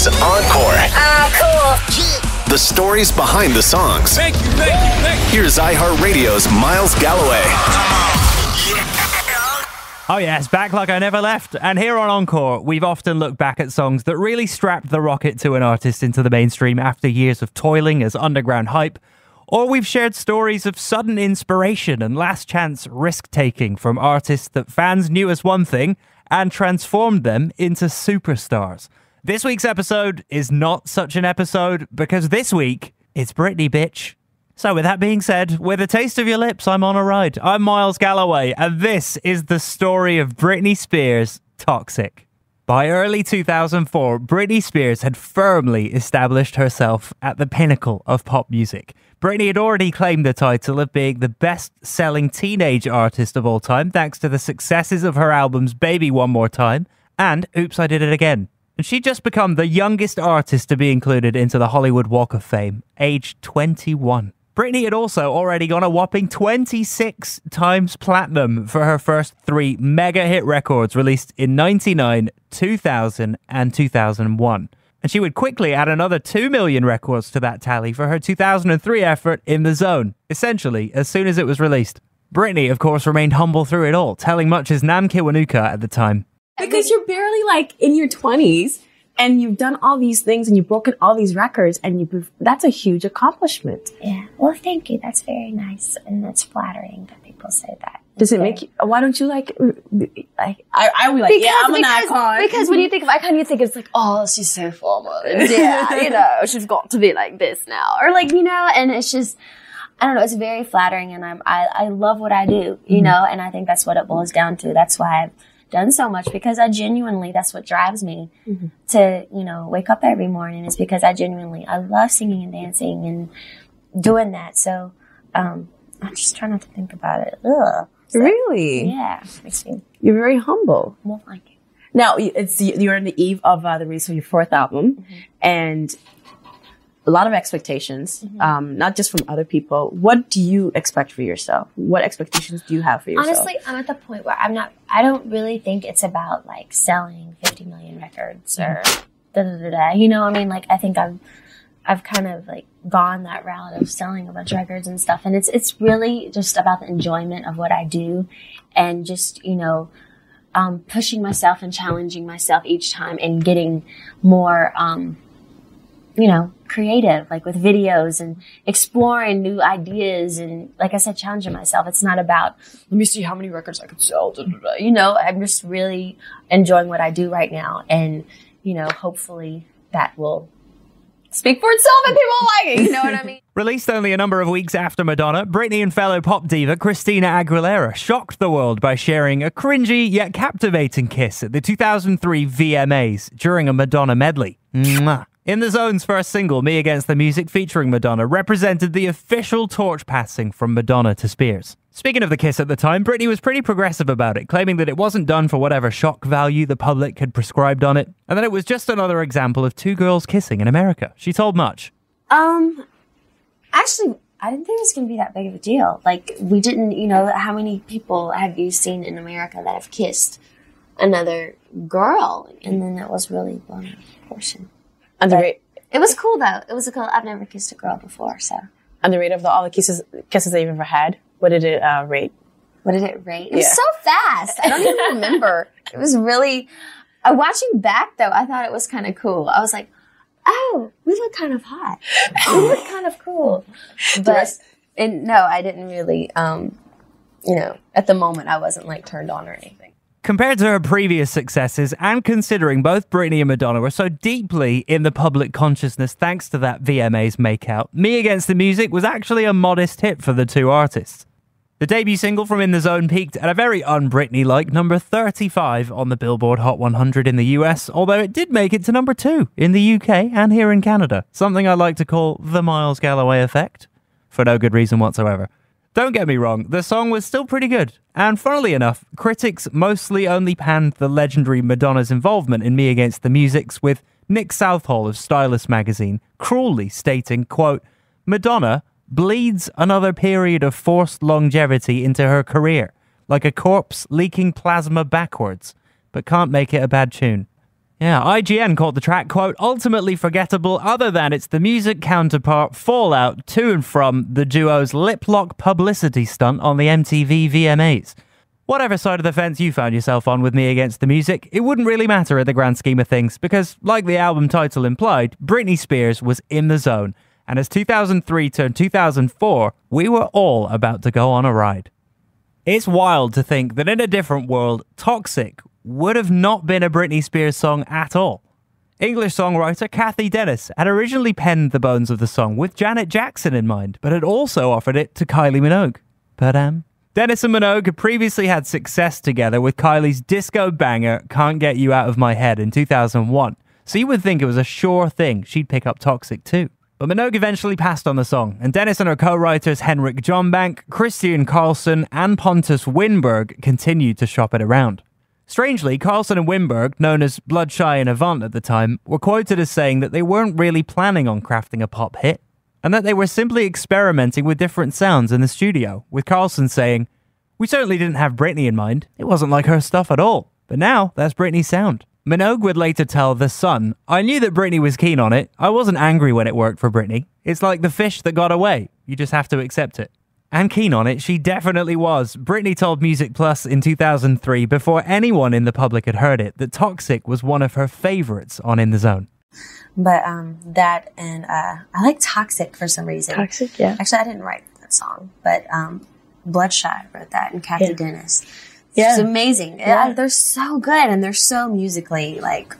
is Encore. Ah, cool. The stories behind the songs. Thank you, thank you, thank you. Here's iHeartRadio's Miles Galloway. Oh, yes, back like I never left. And here on Encore, we've often looked back at songs that really strapped the rocket to an artist into the mainstream after years of toiling as underground hype. Or we've shared stories of sudden inspiration and last chance risk taking from artists that fans knew as one thing and transformed them into superstars. This week's episode is not such an episode because this week it's Britney, bitch. So, with that being said, with a taste of your lips, I'm on a ride. I'm Miles Galloway, and this is the story of Britney Spears' Toxic. By early 2004, Britney Spears had firmly established herself at the pinnacle of pop music. Britney had already claimed the title of being the best selling teenage artist of all time, thanks to the successes of her albums Baby One More Time and Oops, I Did It Again. And she'd just become the youngest artist to be included into the Hollywood Walk of Fame, aged 21. Britney had also already gone a whopping 26 times platinum for her first three mega hit records released in 99, 2000, and 2001. And she would quickly add another 2 million records to that tally for her 2003 effort In the Zone, essentially as soon as it was released. Britney, of course, remained humble through it all, telling Much's Nam Kiwanuka at the time. Because you're barely like in your 20s and you've done all these things and you've broken all these records and you that's a huge accomplishment. Yeah. Well, thank you. That's very nice, and that's flattering that people say that. Does it make you, why don't you like, like, I, I would be like, yeah, I'm an icon. Because when you think of icon, you think it's like, oh, she's so formal. And yeah, you know, she's got to be like this now. Or like, you know, and it's just, I don't know, it's very flattering and I'm, I, I love what I do, you mm-hmm. know, and I think that's what it boils down to. That's why I've done so much because I genuinely, that's what drives me to, you know, wake up every morning is because I genuinely, I love singing and dancing and doing that. So, um, I'm just trying not to think about it. Ugh. So, really? Yeah. You're very humble. well, thank you. Now, it's, you're on the eve of uh, the release of your fourth album Mm-hmm. and a lot of expectations, Mm-hmm. um, not just from other people. What do you expect for yourself? What expectations do you have for yourself? Honestly, I'm at the point where I'm not. I don't really think it's about like selling 50 million records or da da da da. You know, I mean, like I think I've I've kind of like gone that route of selling a bunch of records and stuff, and it's it's really just about the enjoyment of what I do, and just you know. Um, pushing myself and challenging myself each time and getting more um, you know, creative, like with videos and exploring new ideas and, like I said, challenging myself. It's not about, let me see how many records I can sell. da, da, da. You know, I'm just really enjoying what I do right now. And, you know, hopefully that will speak for itself and people like it. You know what I mean? Released only a number of weeks after Madonna, Britney and fellow pop diva Christina Aguilera shocked the world by sharing a cringy yet captivating kiss at the 2003 VMAs during a Madonna medley. Mwah. In the Zone's first single, Me Against the Music featuring Madonna, represented the official torch passing from Madonna to Spears. Speaking of the kiss at the time, Britney was pretty progressive about it, claiming that it wasn't done for whatever shock value the public had prescribed on it, and that it was just another example of two girls kissing in America. She told much. Um, actually, I didn't think it was going to be that big of a deal. Like, we didn't, you know, how many people have you seen in America that have kissed another girl? And then that was really one portion. Underrate, It was cool though. It was a cool. I've never kissed a girl before, so underrated of the, all the kisses, kisses that you've ever had. What did it uh, rate? what did it rate? It was so fast. I don't even remember. It was really. Uh, watching back though, I thought it was kind of cool. I was like, "Oh, we look kind of hot. We look kind of cool." But and no, I didn't really. Um, you know, at the moment, I wasn't like turned on or anything. Compared to her previous successes, and considering both Britney and Madonna were so deeply in the public consciousness thanks to that VMA's makeout, Me Against the Music was actually a modest hit for the two artists. The debut single from In the Zone peaked at a very un Britney like number 35 on the Billboard Hot 100 in the US, although it did make it to number 2 in the UK and here in Canada, something I like to call the Miles Galloway effect, for no good reason whatsoever. Don't get me wrong, the song was still pretty good. And funnily enough, critics mostly only panned the legendary Madonna's involvement in Me Against the Music's with Nick Southall of Stylus magazine cruelly stating, quote, Madonna bleeds another period of forced longevity into her career, like a corpse leaking plasma backwards, but can't make it a bad tune. Yeah, IGN called the track, quote, ultimately forgettable, other than it's the music counterpart fallout to and from the duo's lip lock publicity stunt on the MTV VMAs. Whatever side of the fence you found yourself on with me against the music, it wouldn't really matter in the grand scheme of things, because, like the album title implied, Britney Spears was in the zone. And as 2003 turned 2004, we were all about to go on a ride. It's wild to think that in a different world, Toxic would have not been a Britney Spears song at all. English songwriter Cathy Dennis had originally penned the bones of the song with Janet Jackson in mind, but had also offered it to Kylie Minogue. But um, Dennis and Minogue had previously had success together with Kylie's disco banger Can't Get You Out of My Head in 2001, so you would think it was a sure thing she'd pick up Toxic too. But Minogue eventually passed on the song, and Dennis and her co-writers Henrik Jonback, Christian Karlsson, and Pontus Winnberg continued to shop it around. Strangely, Karlsson and Winnberg, known as Bloodshy and Avant at the time, were quoted as saying that they weren't really planning on crafting a pop hit, and that they were simply experimenting with different sounds in the studio, with Karlsson saying, We certainly didn't have Britney in mind. It wasn't like her stuff at all. But now, that's Britney's sound. Minogue would later tell The Sun, I knew that Britney was keen on it. I wasn't angry when it worked for Britney. It's like the fish that got away. You just have to accept it and keen on it, she definitely was. Britney told MusiquePlus in 2003, before anyone in the public had heard it, that Toxic was one of her favorites on In the Zone. But um, that and uh, I like Toxic for some reason. Toxic, yeah. Actually, I didn't write that song, but um, Bloodshy wrote that and Cathy Yeah. Dennis. Yeah. It's amazing. Yeah, they're so good and they're so musically like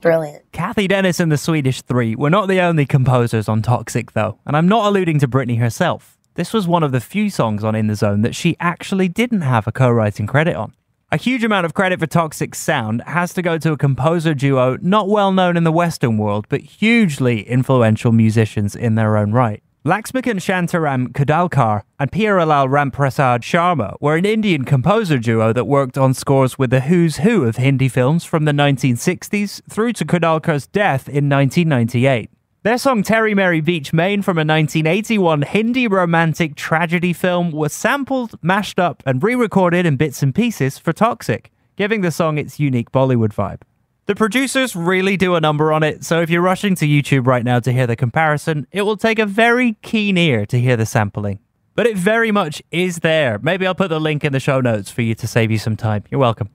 brilliant. Cathy Dennis and the Swedish Three were not the only composers on Toxic, though, and I'm not alluding to Britney herself. This was one of the few songs on In the Zone that she actually didn't have a co writing credit on. A huge amount of credit for Toxic sound has to go to a composer duo not well known in the Western world, but hugely influential musicians in their own right. Laxmikant Shantaram Kudalkar and Pyarelal Ramprasad Sharma were an Indian composer duo that worked on scores with the who's who of Hindi films from the 1960s through to Kudalkar's death in 1998. Their song Tere Mere Beech Mein from a 1981 Hindi romantic tragedy film was sampled, mashed up, and re recorded in bits and pieces for Toxic, giving the song its unique Bollywood vibe. The producers really do a number on it, so if you're rushing to YouTube right now to hear the comparison, it will take a very keen ear to hear the sampling. But it very much is there. Maybe I'll put the link in the show notes for you to save you some time. You're welcome.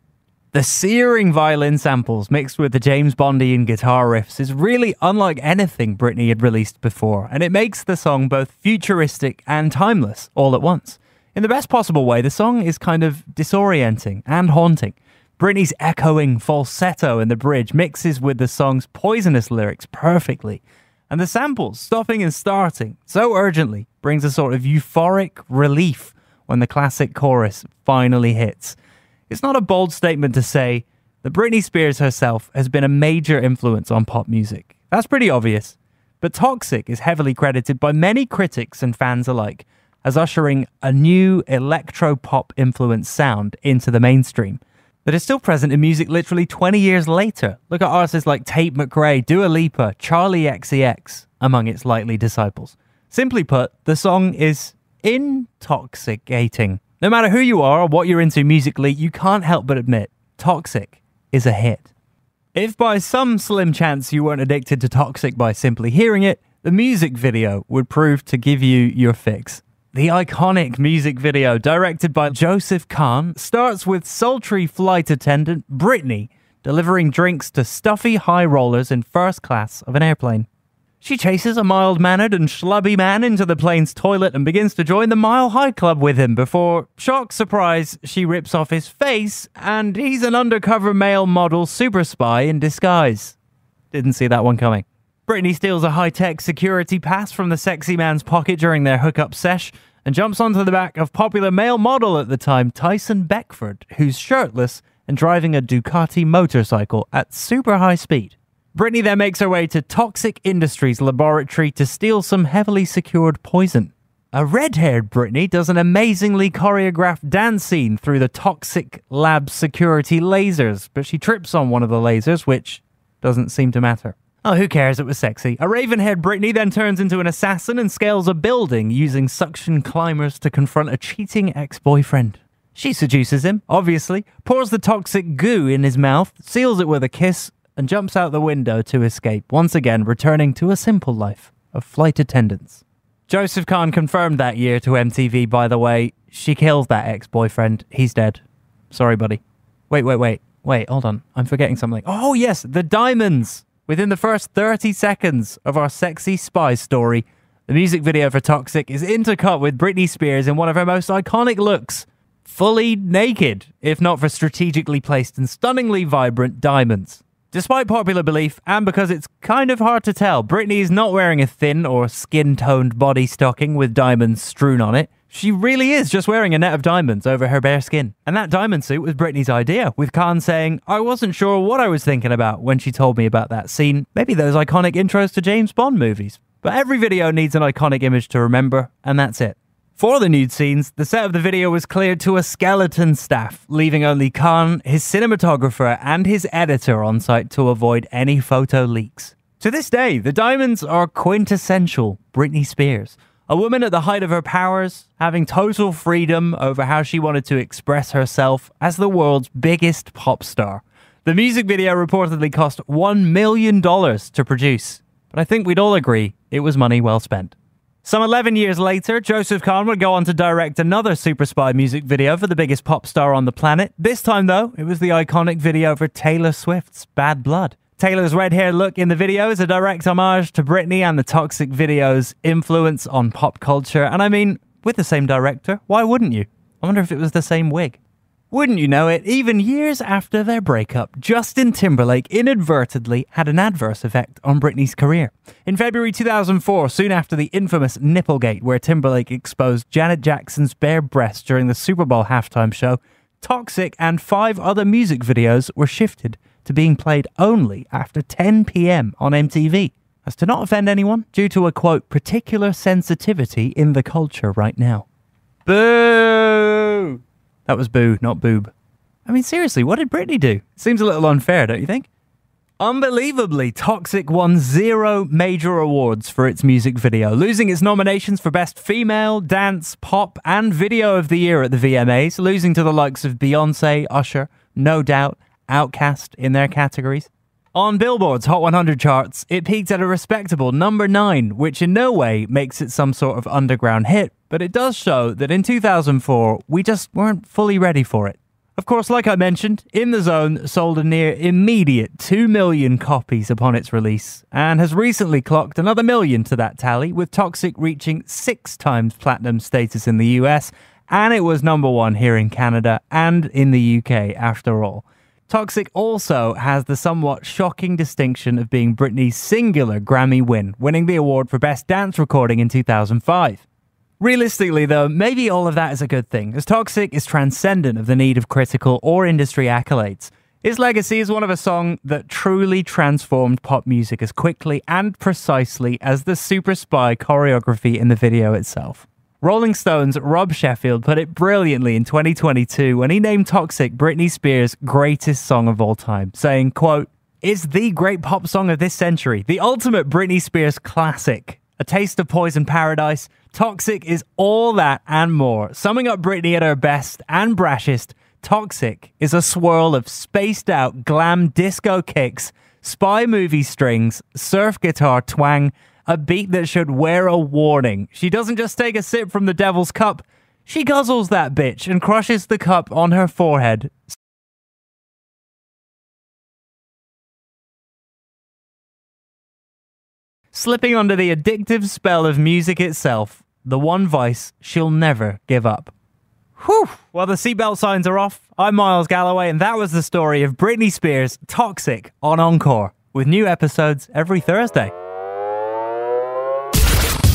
The searing violin samples mixed with the James Bondian guitar riffs is really unlike anything Britney had released before, and it makes the song both futuristic and timeless all at once. In the best possible way, the song is kind of disorienting and haunting. Britney's echoing falsetto in the bridge mixes with the song's poisonous lyrics perfectly, and the samples stopping and starting so urgently brings a sort of euphoric relief when the classic chorus finally hits. It's not a bold statement to say that Britney Spears herself has been a major influence on pop music. That's pretty obvious. But Toxic is heavily credited by many critics and fans alike as ushering a new electro pop influenced sound into the mainstream that is still present in music literally 20 years later. Look at artists like Tate McRae, Dua Lipa, Charli XCX among its likely disciples. Simply put, the song is intoxicating. No matter who you are or what you're into musically, you can't help but admit Toxic is a hit. If by some slim chance you weren't addicted to Toxic by simply hearing it, the music video would prove to give you your fix. The iconic music video, directed by Joseph Kahn, starts with sultry flight attendant Britney delivering drinks to stuffy high rollers in first class of an airplane. She chases a mild mannered and schlubby man into the plane's toilet and begins to join the Mile High Club with him before, shock surprise, she rips off his face and he's an undercover male model super spy in disguise. Didn't see that one coming. Britney steals a high tech security pass from the sexy man's pocket during their hookup sesh and jumps onto the back of popular male model at the time, Tyson Beckford, who's shirtless and driving a Ducati motorcycle at super high speed. Britney then makes her way to Toxic Industries laboratory to steal some heavily secured poison. A red haired Britney does an amazingly choreographed dance scene through the Toxic Lab security lasers, but she trips on one of the lasers, which doesn't seem to matter. Oh, who cares? It was sexy. A raven haired Britney then turns into an assassin and scales a building using suction climbers to confront a cheating ex boyfriend. She seduces him, obviously, pours the toxic goo in his mouth, seals it with a kiss, and jumps out the window to escape, once again returning to a simple life of flight attendants. Joseph Kahn confirmed that year to MTV, by the way. She kills that ex boyfriend. He's dead. Sorry, buddy. Wait, wait, wait. Wait, hold on. I'm forgetting something. Oh, yes, the diamonds! Within the first 30 seconds of our sexy spy story, the music video for Toxic is intercut with Britney Spears in one of her most iconic looks fully naked, if not for strategically placed and stunningly vibrant diamonds. Despite popular belief, and because it's kind of hard to tell, Britney is not wearing a thin or skin toned body stocking with diamonds strewn on it. She really is just wearing a net of diamonds over her bare skin. And that diamond suit was Britney's idea, with Kahn saying, I wasn't sure what I was thinking about when she told me about that scene. Maybe those iconic intros to James Bond movies. But every video needs an iconic image to remember, and that's it. For the nude scenes, the set of the video was cleared to a skeleton staff, leaving only Kahn, his cinematographer, and his editor on site to avoid any photo leaks. To this day, the diamonds are quintessential Britney Spears, a woman at the height of her powers, having total freedom over how she wanted to express herself as the world's biggest pop star. The music video reportedly cost $1 million to produce, but I think we'd all agree it was money well spent. Some 11 years later, Joseph Kahn would go on to direct another Super Spy music video for the biggest pop star on the planet. This time, though, it was the iconic video for Taylor Swift's Bad Blood. Taylor's red hair look in the video is a direct homage to Britney and the Toxic video's influence on pop culture. And I mean, with the same director, why wouldn't you? I wonder if it was the same wig. Wouldn't you know it, even years after their breakup, Justin Timberlake inadvertently had an adverse effect on Britney's career. In February 2004, soon after the infamous Nipplegate, where Timberlake exposed Janet Jackson's bare breasts during the Super Bowl halftime show, Toxic and five other music videos were shifted to being played only after 10 pm on MTV, as to not offend anyone due to a quote, particular sensitivity in the culture right now. Boo! That was boo, not boob. I mean, seriously, what did Britney do? Seems a little unfair, don't you think? Unbelievably, Toxic won zero major awards for its music video, losing its nominations for Best Female, Dance, Pop, and Video of the Year at the VMAs, losing to the likes of Beyonce, Usher, No Doubt, OutKast in their categories. On Billboard's Hot 100 charts, it peaked at a respectable number 9, which in no way makes it some sort of underground hit, but it does show that in 2004, we just weren't fully ready for it. Of course, like I mentioned, In the Zone sold a near immediate 2 million copies upon its release, and has recently clocked another million to that tally, with Toxic reaching six times platinum status in the US, and it was number one here in Canada and in the UK after all. Toxic also has the somewhat shocking distinction of being Britney's singular Grammy win, winning the award for Best Dance Recording in 2005. Realistically, though, maybe all of that is a good thing, as Toxic is transcendent of the need of critical or industry accolades. Its legacy is one of a song that truly transformed pop music as quickly and precisely as the Super Spy choreography in the video itself. Rolling Stone's Rob Sheffield put it brilliantly in 2022 when he named Toxic Britney Spears' greatest song of all time, saying, quote, It's the great pop song of this century, the ultimate Britney Spears classic. A Taste of Poison Paradise, Toxic is all that and more. Summing up Britney at her best and brashest, Toxic is a swirl of spaced out glam disco kicks, spy movie strings, surf guitar twang, a beat that should wear a warning. She doesn't just take a sip from the devil's cup, she guzzles that bitch and crushes the cup on her forehead. Slipping under the addictive spell of music itself, the one vice she'll never give up. Whew! Well, the seatbelt signs are off. I'm Miles Galloway, and that was the story of Britney Spears' Toxic on Encore, with new episodes every Thursday.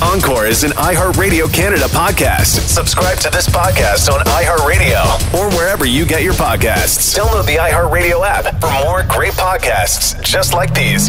Encore is an iHeartRadio Canada podcast. Subscribe to this podcast on iHeartRadio or wherever you get your podcasts. Download the iHeartRadio app for more great podcasts just like these.